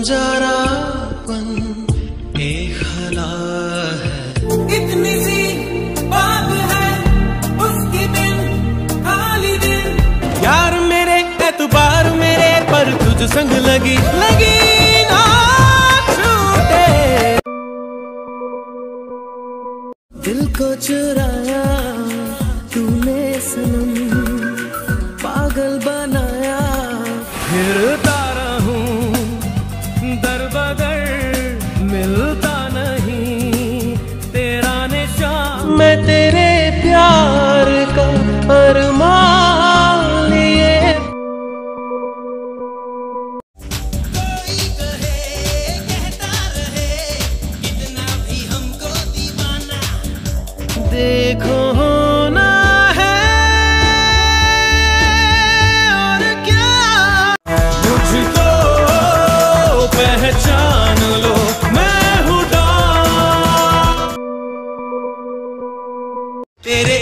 बंजारापन एक हला है। इतनी सी बात है उसके दिन खाली दिन। यार मेरे एतबार मेरे पर तुझ संग लगी। लगी ना छूटे। दिल को चुराया तेरे प्यार का अरमान तेरे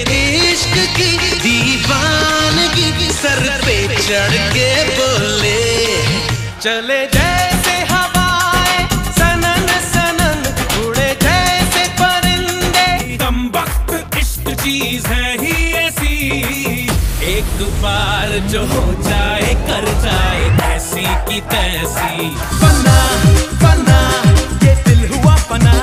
इश्क की दीवानगी सर पे चढ़ के बोले। चले जैसे सनन जैसे परिंदे। चीज़ है ही ऐसी। एक बार जो हो जाए, कर जाए ऐसी की तैसी। फना फना ये दिल हुआ फना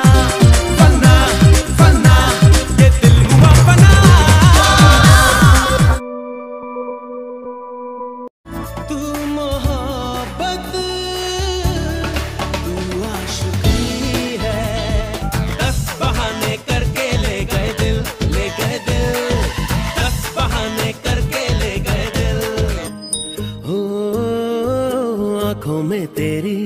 आँखों में तेरी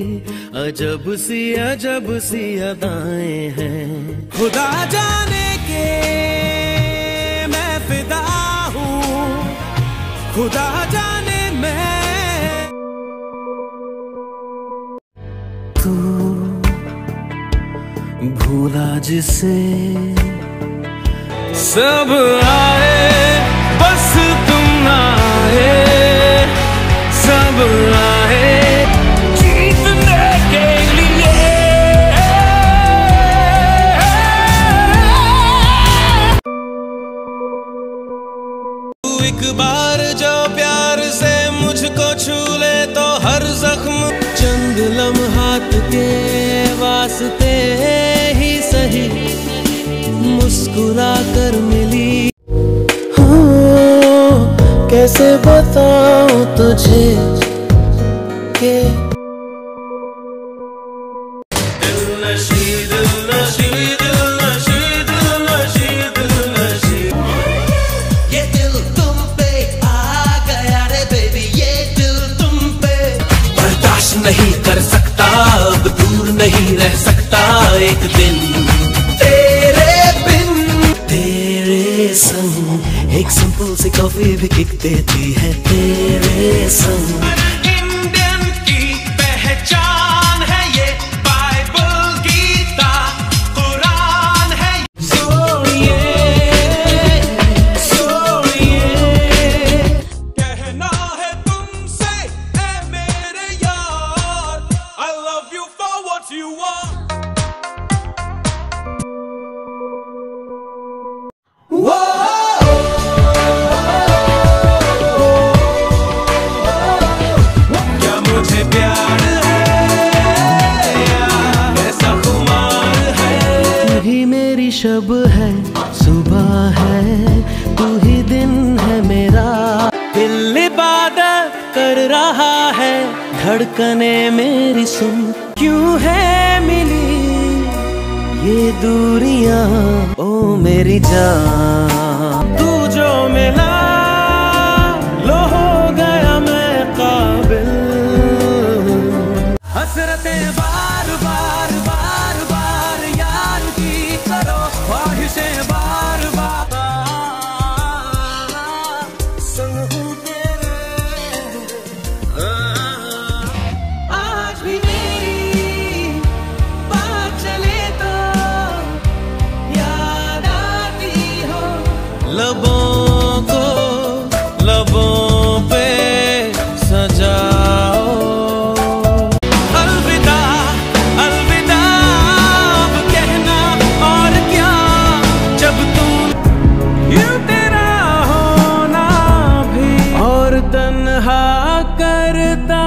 अजब सी अजब सी अदाएँ हैं। खुदा जाने के मैं फिदा हूँ। खुदा जाने मैं तू भूला जिसे सब आए मुझको छू ले तो हर जख्म चंद लम्हात के वास्ते ही सही। मुस्कुरा कर मिली। हाँ, कैसे बताऊँ तुझे? बर्दाश्त नहीं कर सकता, अब दूर नहीं रह सकता एक दिन। तेरे बिन, तेरे संग, एक सिंपल सी कॉफ़ी भी किक देती है तेरे संग। What you मेरी शब है सुबह है तू ही दिन है मेरा। दिल इबादत कर रहा है। धड़कने मेरी सुन। क्यों है मिली ये दूरियाँ? ओ मेरी जान। तू जो मिला, लो हो गया मैं काबिल। हसरतें बार बार लबों को लबों पे सजाओ। अलविदा अलविदा कहना और क्या, जब यू तेरा होना भी और करता